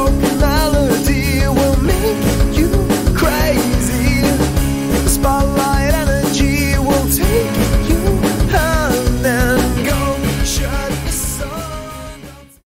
broken.